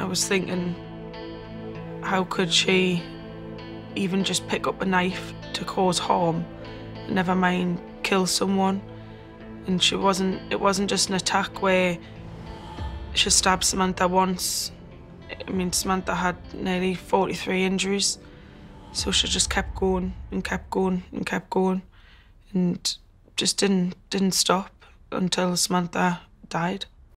I was thinking, how could she even just pick up a knife to cause harm, never mind kill someone? And she wasn't, it wasn't just an attack where she stabbed Samantha once. I mean, Samantha had nearly 43 injuries. So she just kept going and kept going and kept going and just didn't didn't stop until Samantha died.